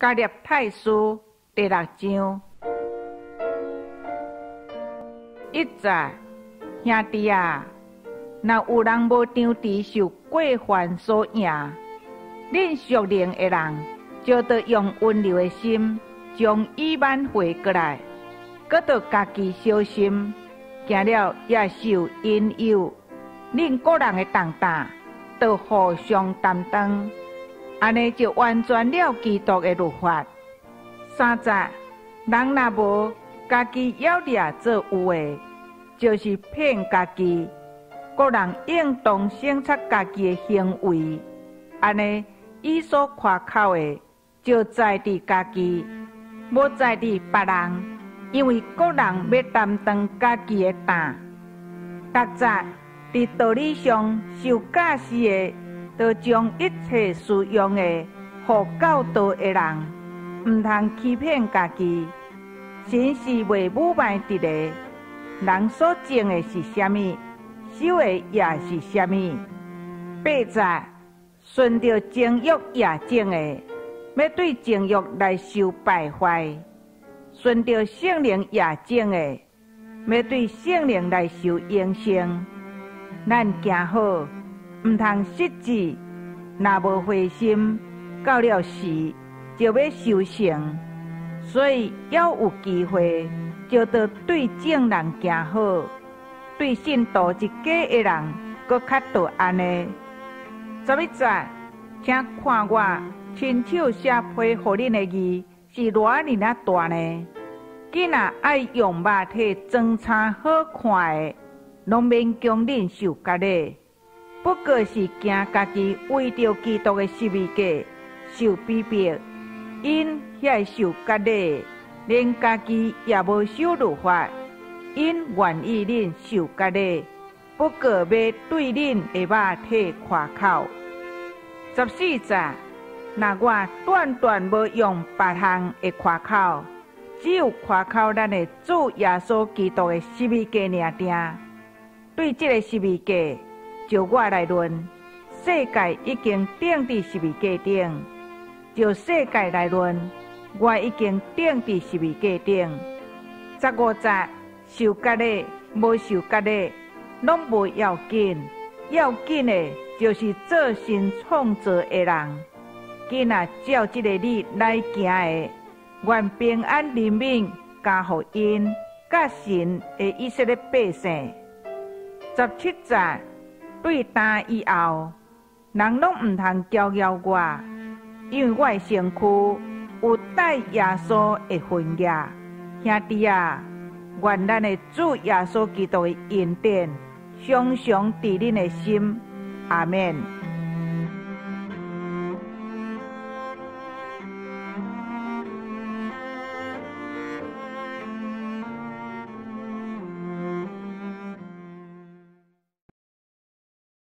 加列太书第六章，一在兄弟啊，若有人无张持受过犯所赢，恁熟灵的人就得用温柔的心，将伊挽回过来，搁得家己小心，行了也受引诱，恁个人的担当，都互相担当。安尼就完全了基督的律法。三则人若无家己要掠做有诶，就是骗家己。个人应当审察家己的行为，安尼伊所夸口的，就在伫家己，无在伫别人。因为个人要担当家己的担。六则伫道理上受教示的。要将一切使用的、互教导的人，毋通欺骗家己。神是为武败的个，人所种的是虾物，收的也是虾物。八在顺着情欲也种的，要对情欲来受败坏；顺着圣灵也种的，要对圣灵来受影响。咱行好。毋通失志，若无灰心，到了时就要修成。所以要有机会，就得对正人行好，对信徒一家的人，搁较多安尼。十一节，请看我亲手写批互恁的字，是偌尼啊大呢？囡仔爱用肉体装叉好看的，拢免将恁受夹咧。不过是惊家己为着基督的十字架受逼迫，因遐受割礼，连家己也无受律法，因愿意恁受割礼，不过要对恁的肉体夸口。十四节，那我断断无用别项的夸口，只有夸口咱的主耶稣基督的十字架尔定。对这个十字架。就我来论，世界已经定伫十字架顶；就世界来论，我已经定伫十字架顶。十五节受割的、无受割的，拢无要紧，要紧的，就是做新创造的人。今仔照这个理来行的，愿平安人民加福音，甲神的以色列百姓。十七节。对打以后，人拢毋通骄傲我，因为我的身躯有带耶稣的痕迹。兄弟啊，愿咱的主耶稣基督的恩典，常常伫恁的心。阿门。